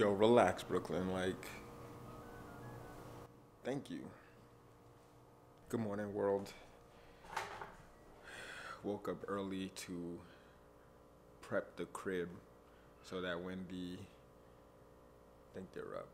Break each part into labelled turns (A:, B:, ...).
A: Yo, relax, Brooklyn. Like, thank you. Good morning, world. Woke up early to prep the crib so that when the I think they're up.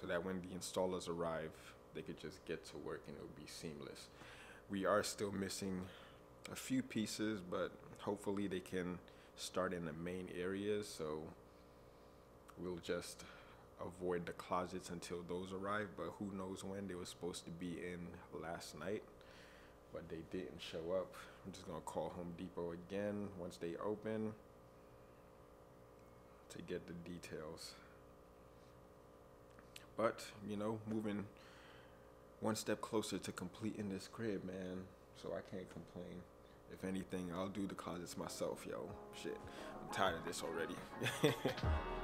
A: So that when the installers arrive, they could just get to work and it would be seamless. We are still missing a few pieces, but hopefully they can start in the main areas. So we'll just avoid the closets until those arrive. But who knows when they were supposed to be in last night, but they didn't show up. I'm just gonna call Home Depot again once they open to get the details. But, you know, moving one step closer to completing this crib, man. So I can't complain. If anything, I'll do the closets myself, yo. Shit. I'm tired of this already.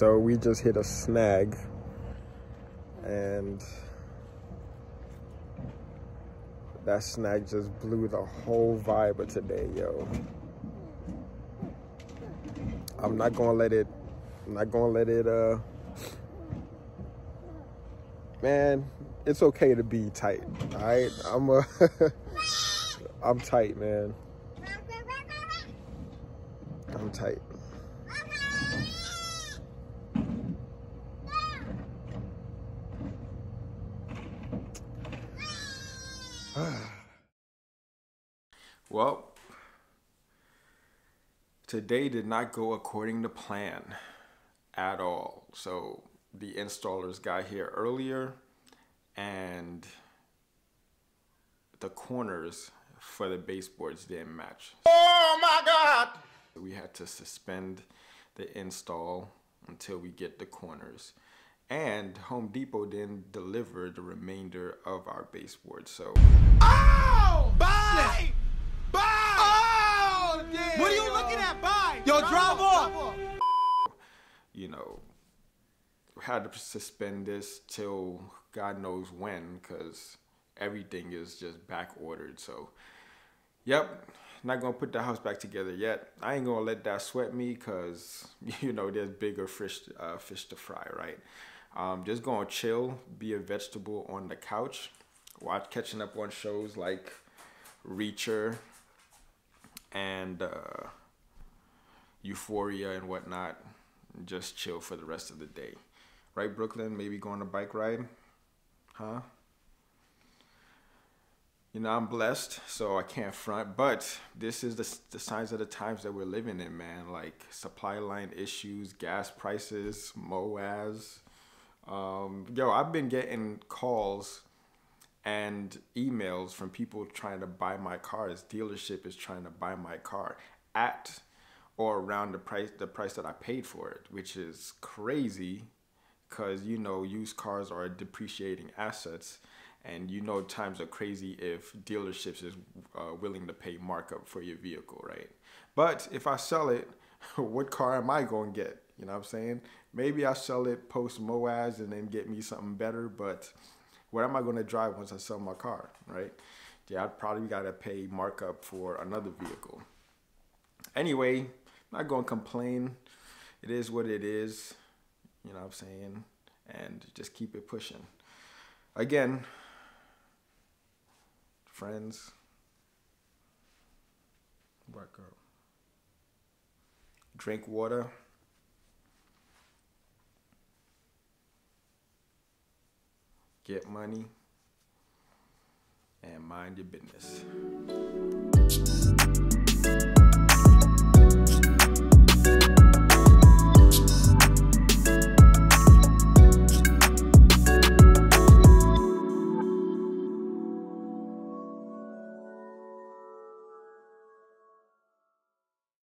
A: So we just hit a snag and that snag just blew the whole vibe of today, yo. I'm not gonna let it I'm not gonna let it uh man, it's okay to be tight. Alright? I'm a I'm tight, man. I'm tight. Well, today did not go according to plan at all. So the installers got here earlier and the corners for the baseboards didn't match.
B: Oh my god!
A: We had to suspend the install until we get the corners. And Home Depot then delivered the remainder of our baseboard. So
B: Oh! Bye! Bye! Damn. What are you looking at? Bye! Yo, drive off!
A: you know, had to suspend this till God knows when because everything is just back ordered. So, yep, not gonna put the house back together yet. I ain't gonna let that sweat me because you know there's bigger fish uh, fish to fry, right? Um, just gonna chill, be a vegetable on the couch, watch catching up on shows like Reacher and uh, Euphoria and whatnot. Just chill for the rest of the day, right? Brooklyn, maybe go on a bike ride, huh? You know, I'm blessed, so I can't front. But this is the, the signs of the times that we're living in, man. Like supply line issues, gas prices, MOASS. Um, yo, I've been getting calls and emails from people trying to buy my cars. Dealership is trying to buy my car at or around the price the price that I paid for it, which is crazy because you know used cars are depreciating assets. And you know times are crazy if dealerships is uh, willing to pay markup for your vehicle right? But if i sell it what car am i going to get? You know what i'm saying? Maybe i sell it post MOASS and then get me something better but what am i going to drive once i sell my car right yeah i'd probably got to pay markup for another vehicle anyway I'm not going to complain it is what it is you know what I'm saying? And just keep it pushing. Again, friends, work out. Drink water. Get money and mind your business.